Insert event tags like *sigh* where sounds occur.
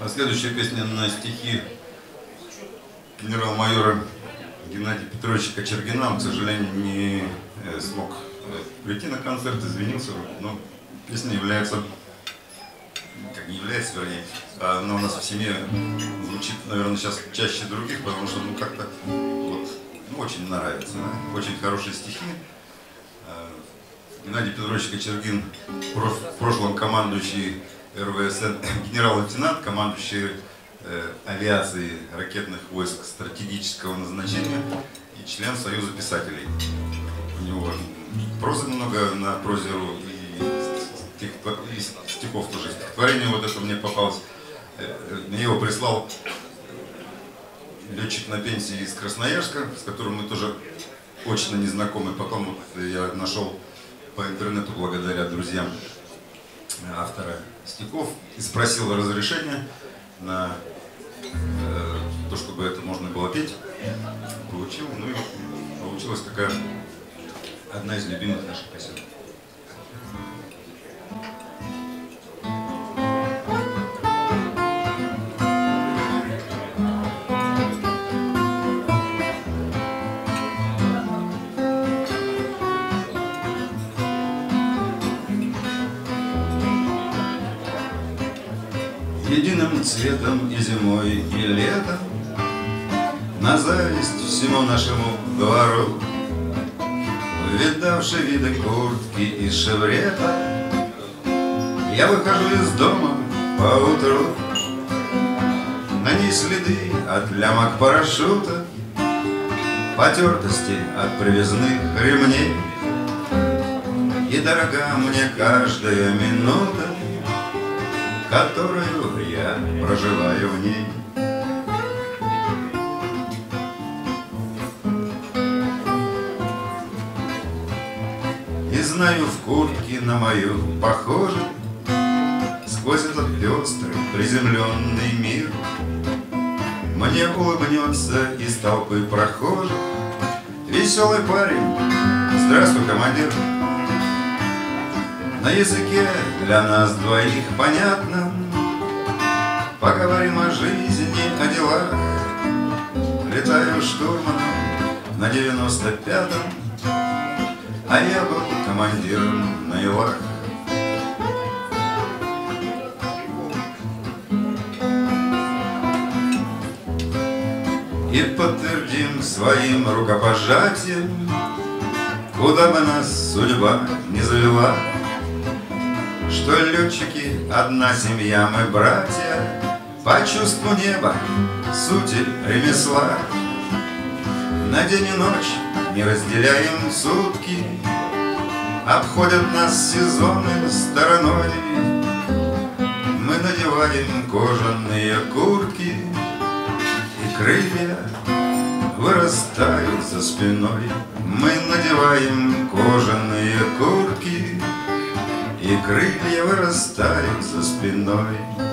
А следующая песня на стихи генерал-майора Геннадия Петровича Кочергина. Он, к сожалению, не э, смог э, прийти на концерт, извинился. Но песня является, как не является, вернее, она у нас в семье звучит, наверное, сейчас чаще других, потому что, ну, как-то вот, ну, очень нравится. Да? Очень хорошие стихи. Э, Геннадий Петрович Кочергин, в прошлом командующий РВСН, *coughs* генерал-лейтенант, командующий э, авиации ракетных войск стратегического назначения и член Союза писателей. У него прозы много на прозеру и, стих, и стихов тоже. Стихотворение вот это мне попалось. Э, мне его прислал летчик на пенсии из Красноярска, с которым мы тоже очень не знакомы. Потом вот я нашел по интернету благодаря друзьям автора стихов и спросил разрешения на э, то, чтобы это можно было петь. Получил, ну и получилась такая одна из любимых наших песен. Единым цветом и зимой, и летом. На зависть всему нашему двору Видавший виды куртки и шеврета Я выхожу из дома поутру. На ней следы от лямок парашюта Потертости от привязных ремней. И дорога мне каждая минута которую я проживаю в ней. И знаю в куртке на мою похоже Сквозь этот пестрый приземленный мир. Мне улыбнется из толпы прохожих Веселый парень, здравствуй, командир на языке для нас двоих понятно. Поговорим о жизни, о делах. Летаю штурманом на девяносто пятом А я был командиром на Илах И подтвердим своим рукопожатием Куда бы нас судьба не завела что летчики одна семья, мы братья, По чувству неба, сути ремесла. На день и ночь не разделяем сутки, Обходят нас сезоны стороной. Мы надеваем кожаные куртки, И крылья вырастают за спиной. Мы надеваем кожаные куртки, крылья вырастают за спиной.